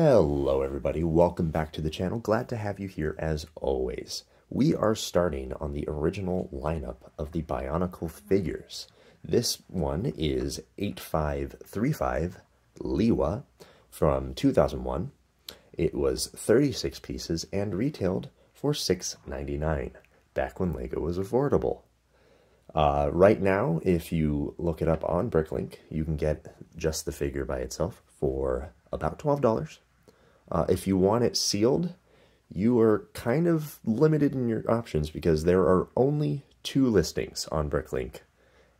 Hello everybody, welcome back to the channel. Glad to have you here as always. We are starting on the original lineup of the Bionicle figures. This one is 8535 Lewa from 2001. It was 36 pieces and retailed for $6.99, back when LEGO was affordable. Uh, right now, if you look it up on Bricklink, you can get just the figure by itself for about $12. Uh, if you want it sealed, you are kind of limited in your options because there are only two listings on Bricklink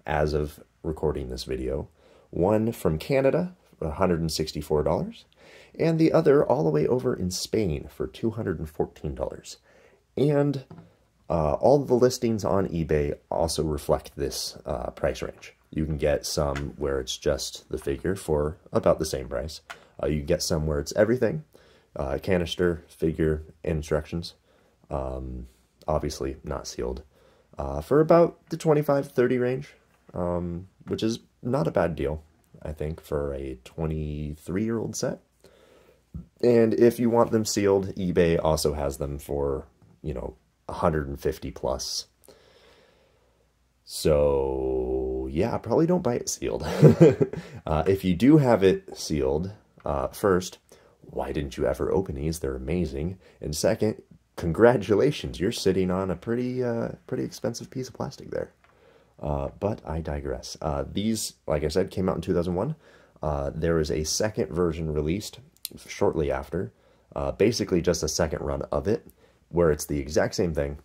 as of recording this video. One from Canada, $164, and the other all the way over in Spain for $214. And uh, all the listings on eBay also reflect this uh, price range. You can get some where it's just the figure for about the same price. Uh, you can get some where it's everything, uh, canister, figure, instructions. Um, obviously not sealed. Uh, for about the 25-30 range, um, which is not a bad deal, I think, for a 23-year-old set. And if you want them sealed, eBay also has them for, you know, 150 plus. So, yeah, probably don't buy it sealed. uh, if you do have it sealed, uh, first, why didn't you ever open these? They're amazing. And second, congratulations, you're sitting on a pretty, uh, pretty expensive piece of plastic there. Uh, but I digress. Uh, these, like I said, came out in 2001. Uh, there is a second version released shortly after, uh, basically just a second run of it, where it's the exact same thing,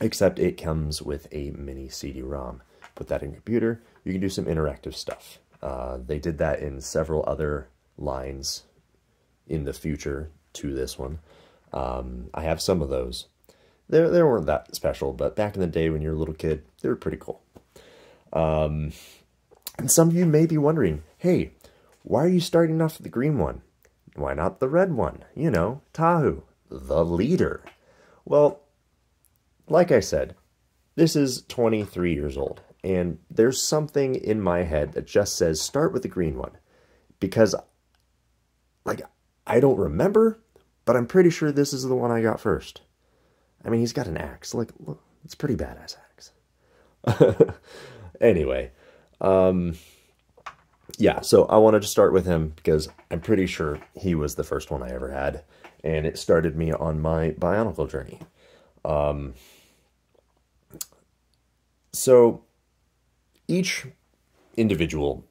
except it comes with a mini CD-ROM. Put that in your computer, you can do some interactive stuff. Uh, they did that in several other lines in the future to this one. Um, I have some of those. They, they weren't that special, but back in the day when you're a little kid, they were pretty cool. Um, and some of you may be wondering, hey, why are you starting off with the green one? Why not the red one? You know, Tahu, the leader. Well, like I said, this is 23 years old, and there's something in my head that just says start with the green one. Because, like, I don't remember, but I'm pretty sure this is the one I got first. I mean, he's got an axe. Like, look, it's pretty badass axe. anyway, um, yeah, so I wanted to start with him because I'm pretty sure he was the first one I ever had, and it started me on my Bionicle journey. Um, so each individual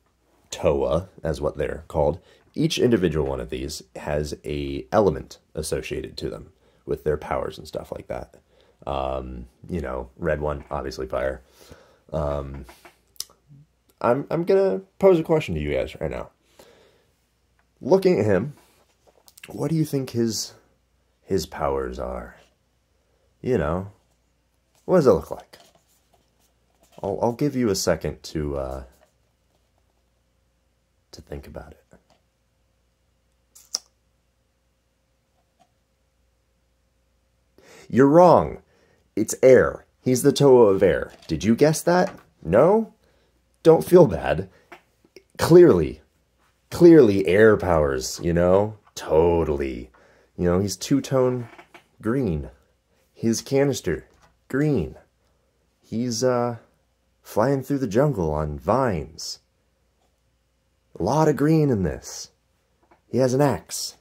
TOA, as what they're called, each individual one of these has a element associated to them with their powers and stuff like that. Um, you know, red one, obviously fire. Um, I'm I'm gonna pose a question to you guys right now. Looking at him, what do you think his his powers are? You know, what does it look like? I'll I'll give you a second to uh, to think about it. You're wrong. It's air. He's the Toa of air. Did you guess that? No? Don't feel bad. Clearly, clearly air powers, you know? Totally. You know, he's two-tone green. His canister, green. He's, uh, flying through the jungle on vines. A lot of green in this. He has an axe.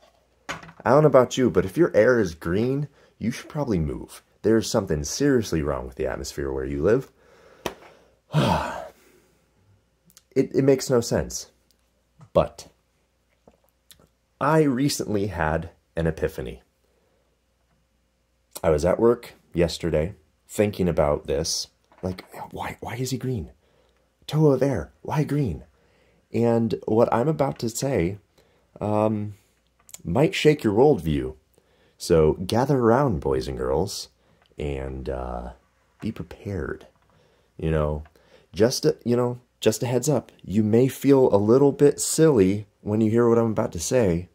I don't know about you, but if your air is green, you should probably move. There's something seriously wrong with the atmosphere where you live. it, it makes no sense. But I recently had an epiphany. I was at work yesterday thinking about this. Like, why, why is he green? Of air, why green? And what I'm about to say um, might shake your worldview. So gather around, boys and girls, and uh, be prepared. You know, just a, you know, just a heads up. You may feel a little bit silly when you hear what I'm about to say,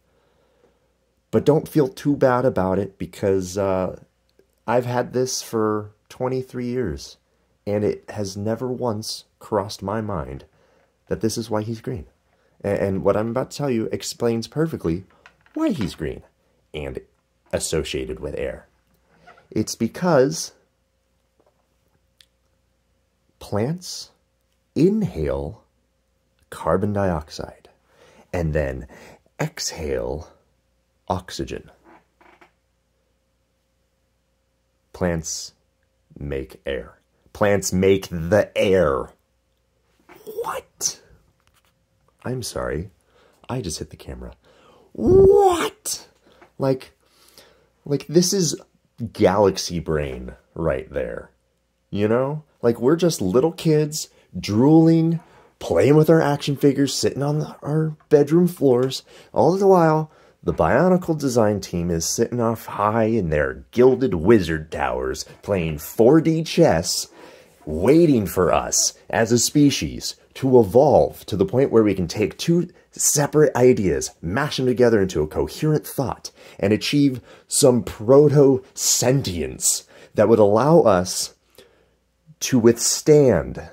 but don't feel too bad about it because uh, I've had this for 23 years, and it has never once crossed my mind that this is why he's green. And, and what I'm about to tell you explains perfectly why he's green and associated with air. It's because plants inhale carbon dioxide and then exhale oxygen. Plants make air. Plants make the air. What? I'm sorry. I just hit the camera. What? Like, like this is galaxy brain right there. You know? Like we're just little kids drooling, playing with our action figures, sitting on the, our bedroom floors. All the while, the Bionicle design team is sitting off high in their gilded wizard towers, playing 4D chess, waiting for us as a species to evolve to the point where we can take two separate ideas, mash them together into a coherent thought, and achieve some proto sentience that would allow us to withstand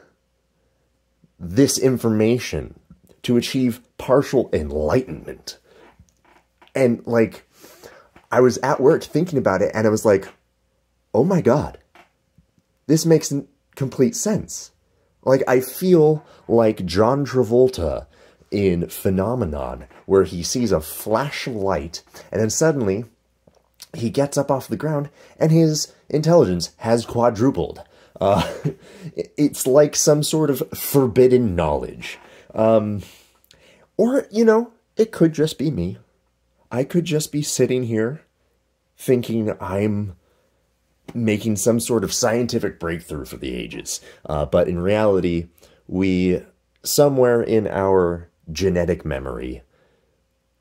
this information, to achieve partial enlightenment. And like, I was at work thinking about it, and I was like, oh my God, this makes complete sense. Like, I feel like John Travolta in Phenomenon, where he sees a flash of light, and then suddenly he gets up off the ground, and his intelligence has quadrupled. Uh, it's like some sort of forbidden knowledge. Um, or, you know, it could just be me. I could just be sitting here thinking I'm making some sort of scientific breakthrough for the ages. Uh, but in reality, we, somewhere in our genetic memory,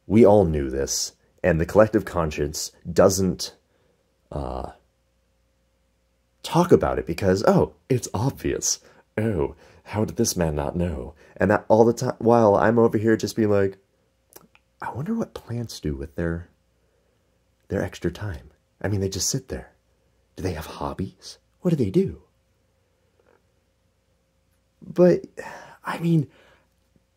we all knew this, and the collective conscience doesn't uh, talk about it because, oh, it's obvious. Oh, how did this man not know? And that all the time, while I'm over here just being like, I wonder what plants do with their their extra time. I mean, they just sit there. Do they have hobbies? What do they do? But, I mean,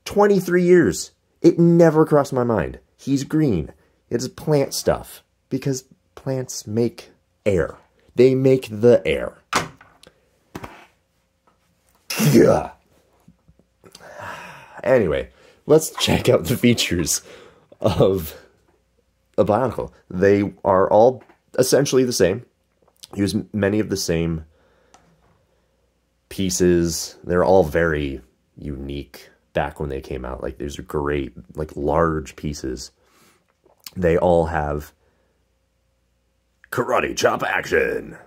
23 years. It never crossed my mind. He's green. It's plant stuff. Because plants make air. They make the air. Yeah. Anyway, let's check out the features of a Bionicle. They are all essentially the same. Use many of the same pieces. They're all very unique back when they came out. Like these are great, like large pieces. They all have karate chop action.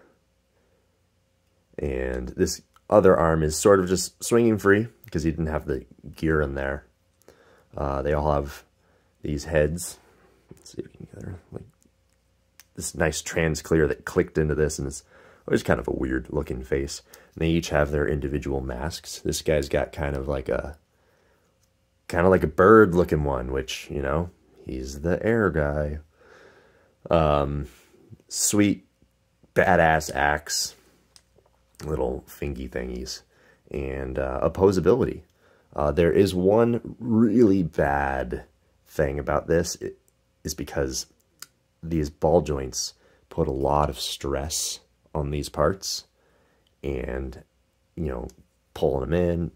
And this other arm is sort of just swinging free because he didn't have the gear in there. Uh, they all have these heads. Let's see if we can get like this nice trans clear that clicked into this and it's always kind of a weird looking face. And they each have their individual masks. This guy's got kind of like a kind of like a bird looking one, which, you know, he's the air guy. Um, sweet, badass axe, little fingy thingies, and uh, opposability. Uh, there is one really bad thing about this it, is because these ball joints put a lot of stress on these parts and, you know, pulling them in,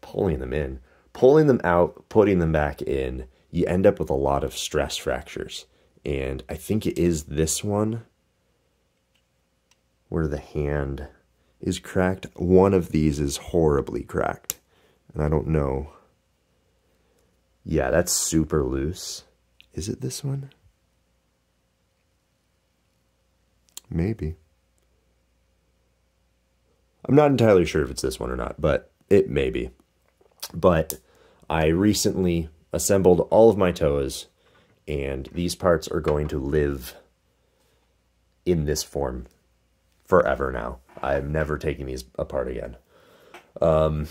pulling them in, pulling them out, putting them back in, you end up with a lot of stress fractures and I think it is this one where the hand is cracked. One of these is horribly cracked, and I don't know. Yeah, that's super loose. Is it this one? Maybe. I'm not entirely sure if it's this one or not, but it may be. But I recently assembled all of my toes and these parts are going to live in this form forever now. I'm never taking these apart again. Um,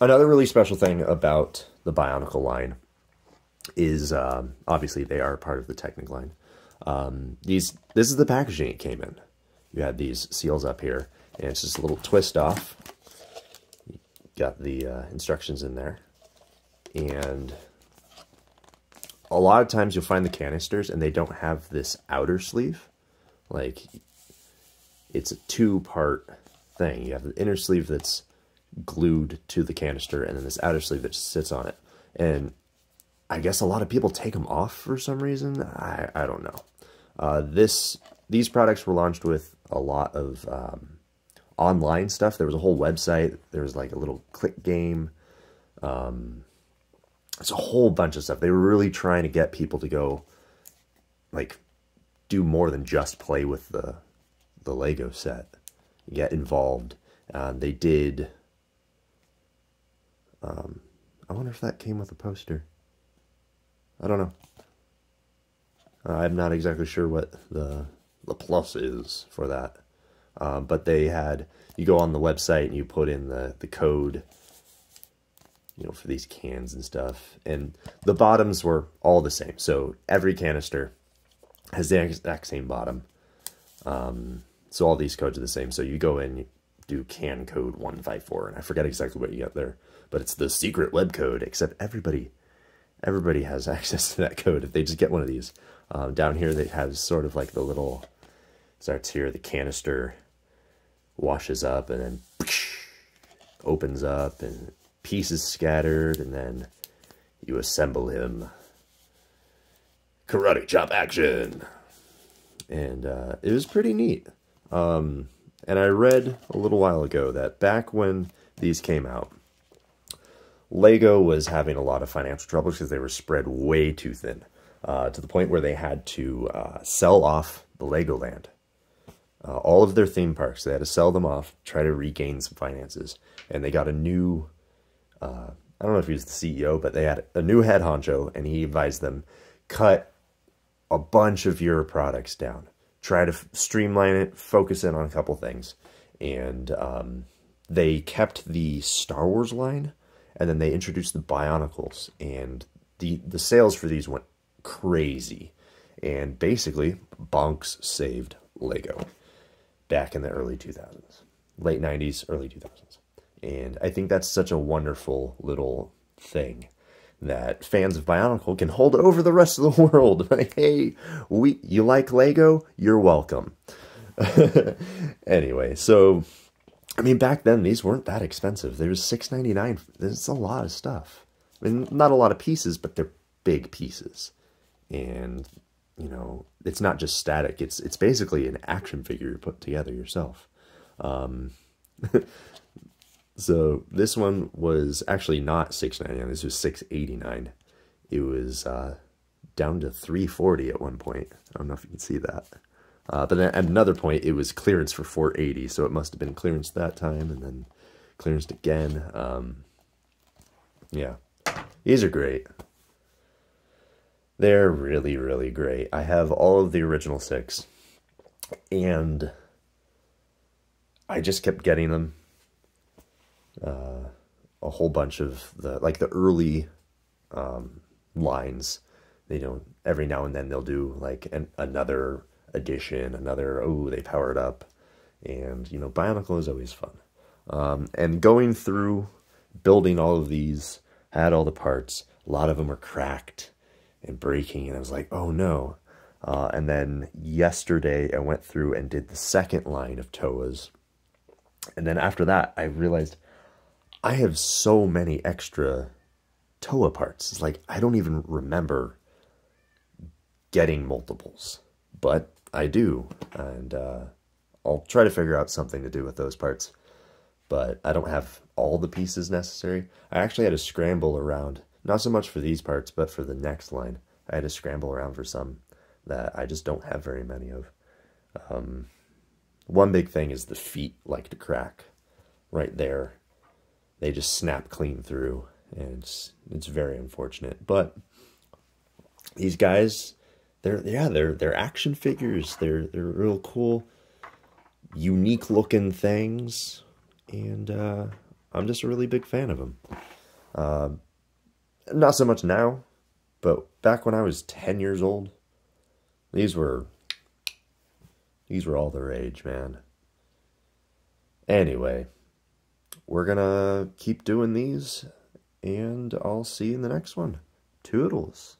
another really special thing about the Bionicle line is um, obviously they are part of the Technic line. Um, these This is the packaging it came in. You had these seals up here, and it's just a little twist off. You got the uh, instructions in there. And a lot of times you'll find the canisters and they don't have this outer sleeve. Like, it's a two-part thing. You have the inner sleeve that's glued to the canister and then this outer sleeve that just sits on it. And I guess a lot of people take them off for some reason. I, I don't know. Uh, this These products were launched with a lot of um, online stuff. There was a whole website. There was like a little click game. Um, it's a whole bunch of stuff. They were really trying to get people to go, like, do more than just play with the the Lego set. Get involved. Uh, they did. Um, I wonder if that came with a poster. I don't know. Uh, I'm not exactly sure what the the plus is for that. Um, but they had you go on the website and you put in the the code you know for these cans and stuff and the bottoms were all the same so every canister has the exact same bottom um, so all these codes are the same so you go in you do can code 154 and i forget exactly what you get there but it's the secret web code except everybody everybody has access to that code if they just get one of these. Um, down here they have sort of like the little starts here the canister washes up and then opens up and pieces scattered and then you assemble him. Karate chop action! And uh, it was pretty neat. Um, and i read a little while ago that back when these came out lego was having a lot of financial troubles because they were spread way too thin uh, to the point where they had to uh, sell off the legoland uh, all of their theme parks. They had to sell them off, try to regain some finances, and they got a new. Uh, I don't know if he was the CEO, but they had a new head honcho, and he advised them cut a bunch of your products down. Try to streamline it, focus in on a couple things, and um, they kept the Star Wars line, and then they introduced the Bionicles, and the the sales for these went crazy, and basically, Bonks saved Lego back in the early 2000s, late 90s, early 2000s. And I think that's such a wonderful little thing that fans of Bionicle can hold over the rest of the world. like, hey, we you like Lego? You're welcome. anyway, so I mean back then these weren't that expensive. They were six ninety nine. There's a lot of stuff. I mean, not a lot of pieces, but they're big pieces. And you know, it's not just static. It's it's basically an action figure you put together yourself. Um, so this one was actually not six ninety nine. This was six eighty nine. It was uh, down to three forty at one point. I don't know if you can see that. Uh, but at another point, it was clearance for four eighty. So it must have been clearance that time, and then clearanced again. Um, yeah, these are great. They're really, really great. I have all of the original six, and I just kept getting them. Uh, a whole bunch of the like the early um, lines. They don't every now and then they'll do like an, another edition, another oh they powered up, and you know Bionicle is always fun. Um, and going through building all of these, had all the parts. A lot of them are cracked and breaking, and I was like, oh no. Uh, and then yesterday, I went through and did the second line of Toas. And then after that, I realized I have so many extra Toa parts. It's like I don't even remember getting multiples, but I do. And uh, I'll try to figure out something to do with those parts. But I don't have all the pieces necessary. I actually had to scramble around not so much for these parts, but for the next line. I had to scramble around for some that I just don't have very many of. Um, one big thing is the feet like to crack right there. They just snap clean through, and it's, it's very unfortunate. But these guys, they're yeah, they're they're action figures. They're they're real cool, unique looking things, and uh, I'm just a really big fan of them. Uh, not so much now, but back when I was 10 years old, these were these were all the rage, man. Anyway, we're to keep doing these and I'll see you in the next one. Toodles.